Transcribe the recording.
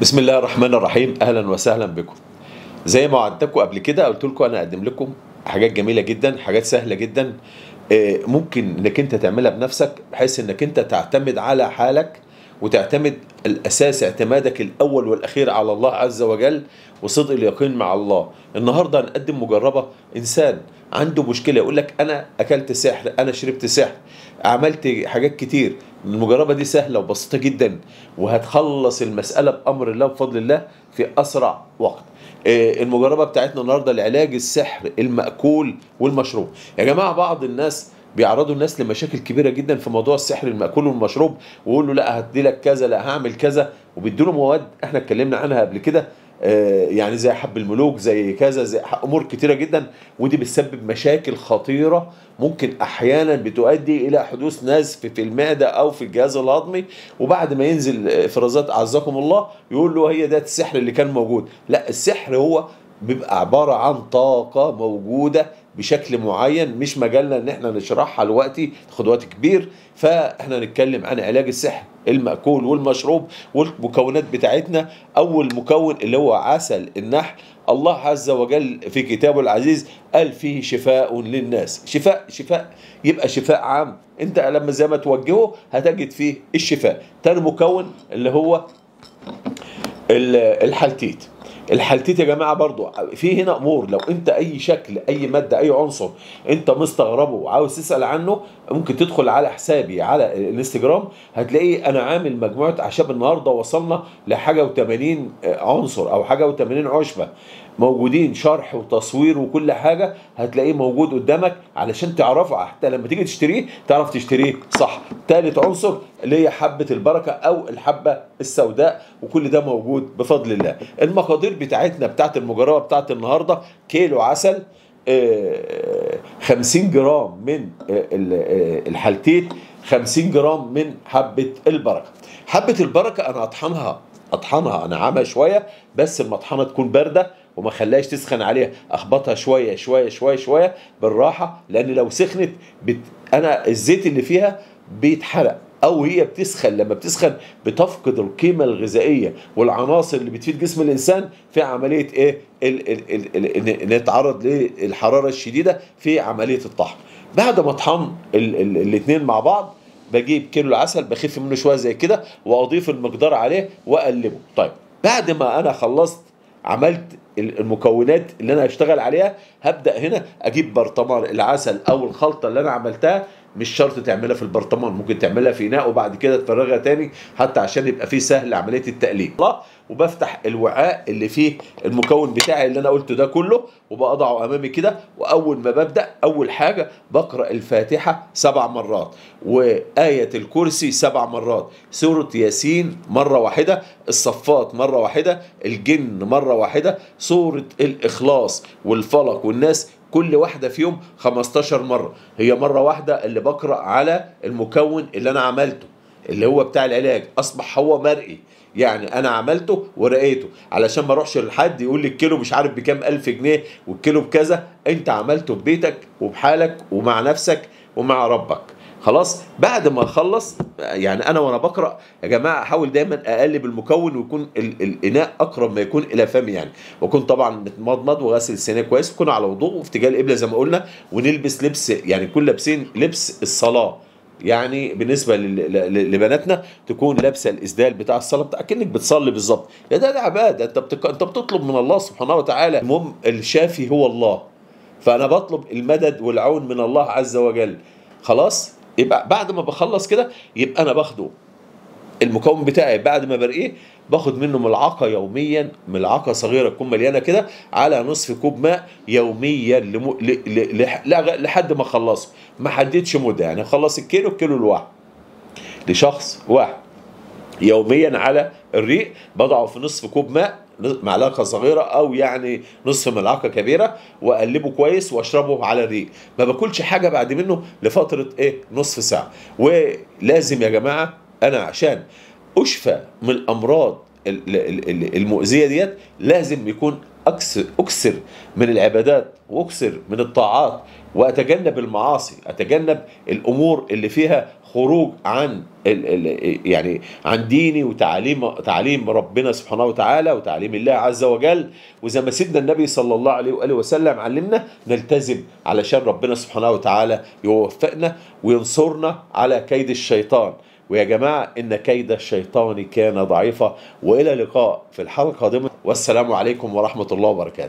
بسم الله الرحمن الرحيم. أهلا وسهلا بكم. زي ما وعدتكم قبل كده قلت لكم أنا أقدم لكم حاجات جميلة جدا حاجات سهلة جدا آه، ممكن إنك أنت تعملها بنفسك بحيث إنك أنت تعتمد على حالك وتعتمد الأساس اعتمادك الأول والأخير على الله عز وجل وصدق اليقين مع الله. النهارده هنقدم مجربة. إنسان عنده مشكلة يقول لك أنا أكلت سحر أنا شربت سحر عملت حاجات كتير. المجربة دي سهلة وبسيطة جدا وهتخلص المسألة بأمر الله بفضل الله في أسرع وقت. آه، المجربة بتاعتنا النهارده لعلاج السحر المأكول والمشروب. يا جماعة بعض الناس بيعرضوا الناس لمشاكل كبيرة جدا في موضوع السحر المأكول والمشروب ويقول له لا هدي لك كذا لا هعمل كذا وبيدوا له مواد إحنا اتكلمنا عنها قبل كده آه، يعني زي حب الملوك زي كذا زي أمور كتيرة جدا ودي بتسبب مشاكل خطيرة ممكن أحيانا بتؤدي إلى حدوث نزف في المعدة أو في الجهاز الهضمي وبعد ما ينزل إفرازات أعزكم الله يقول له هي ده السحر اللي كان موجود. لا السحر هو بيبقى عبارة عن طاقة موجودة بشكل معين مش مجالنا إن إحنا نشرحها دلوقتي تاخد وقت كبير. فإحنا نتكلم عن علاج السحر المأكول والمشروب والمكونات بتاعتنا. أول مكون اللي هو عسل النحل الله عز وجل في كتابه العزيز قال فيه شفاء للناس. شفاء شفاء يبقى شفاء عام. أنت لما زي ما توجهه هتجد فيه الشفاء. تاني مكون اللي هو ال- الحلتيت الحالتيت يا جماعة برضو في هنا أمور لو أنت أي شكل أي مادة أي عنصر أنت مستغربه وعاوز تسأل عنه ممكن تدخل على حسابي على الانستجرام هتلاقي أنا عامل مجموعة أعشاب النهارده وصلنا لحاجة و80 عنصر أو حاجة و80 عشبة. موجودين شرح وتصوير وكل حاجة هتلاقيه موجود قدامك علشان تعرفه حتى لما تيجي تشتريه تعرف تشتريه صح. ثالث عنصر اللي هي حبة البركة أو الحبة السوداء وكل ده موجود بفضل الله. المقادير بتاعتنا بتاعت المجربه بتاعت النهارده كيلو عسل آه، 50 جرام من ال- الحلتيت 50 جرام من حبة البركة. حبة البركة أنا أطحنها أطحنها انعمها شوية بس المطحنة تكون باردة وما خليهاش تسخن عليها. أخبطها شوية شوية شوية شوية بالراحة لأن لو سخنت بت... أنا الزيت اللي فيها بيتحرق. أو هي بتسخن لما بتسخن بتفقد القيمة الغذائية والعناصر اللي بتفيد جسم الإنسان في عملية إيه؟ ال ال ال ال يتعرض للحرارة الشديدة في عملية الطحن. بعد ما أطحن الاثنين مع بعض بجيب كيلو العسل بخف منه شوية زي كده وأضيف المقدار عليه وأقلبه. طيب بعد ما أنا خلصت عملت المكونات اللي أنا هشتغل عليها هبدأ هنا أجيب برطمان العسل أو الخلطة اللي أنا عملتها مش شرط تعملها في البرطمان ممكن تعملها في اناء وبعد كده تفرغها تاني حتى عشان يبقى فيه سهل عملية التقليب. وبفتح الوعاء اللي فيه المكون بتاعي اللي أنا قلته ده كله. وبضعه أمامي كده وأول ما ببدأ أول حاجة بقرأ الفاتحة سبع مرات وآية الكرسي سبع مرات سورة ياسين مرة واحدة الصفات مرة واحدة الجن مرة واحدة سورة الإخلاص والفلق والناس كل واحدة فيهم 15 مرة. هي مرة واحدة اللي بقرأ على المكون اللي أنا عملته اللي هو بتاع العلاج. أصبح هو مرئي. يعني أنا عملته ورقيته علشان ما أروحش لحد يقول لي الكيلو مش عارف بكام ألف جنيه والكيلو بكذا أنت عملته ببيتك وبحالك ومع نفسك ومع ربك. خلاص؟ بعد ما أخلص يعني أنا وأنا بقرأ يا جماعة أحاول دايما أقلب المكون ويكون ال- الإناء أقرب ما يكون إلى فمي يعني. وأكون طبعا متمضمض وغاسل سناني كويس وكون على وضوء وفي اتجاه القبله زي ما قلنا ونلبس لبس يعني كل لابسين لبس الصلاة. يعني بالنسبة لبناتنا تكون لابسة الإسدال بتاع الصلاه بتاع كانك بتصلي بالظبط. يا ده ده عباده أنت بتك... أنت بتطلب من الله سبحانه وتعالى. المهم الشافي هو الله. فأنا بطلب المدد والعون من الله عز وجل. خلاص؟ يبقى بعد ما بخلص كده يبقى أنا باخده. المكون بتاعي بعد ما برقيه باخد منه ملعقة يوميا ملعقة صغيرة تكون مليانة كده على نصف كوب ماء يوميا لم... ل... ل... لغ- لحد ما اخلصه ما حددش مدة يعني اخلص الكيلو الكيلو الواحد. لشخص واحد. يوميا على الريق بضعه في نصف كوب ماء معلقة صغيرة أو يعني نصف ملعقة كبيرة وأقلبه كويس وأشربه على الريق. ما باكلش حاجة بعد منه لفترة إيه؟ نصف ساعة. ولازم يا جماعة أنا عشان أشفى من الأمراض ال- ال- ال- المؤذية ديت لازم يكون أكثر أكثر من العبادات وأكثر من الطاعات وأتجنب المعاصي أتجنب الأمور اللي فيها خروج عن ال ال يعني عن ديني وتعليم تعليم ربنا سبحانه وتعالى وتعليم الله عز وجل. وزي ما سيدنا النبي صلى الله عليه وآله وسلم علمنا نلتزم علشان ربنا سبحانه وتعالى يوفقنا وينصرنا على كيد الشيطان. ويا جماعة إن كيد الشيطان كان ضعيفا وإلى اللقاء في الحلقة القادمه والسلام عليكم ورحمة الله وبركاته.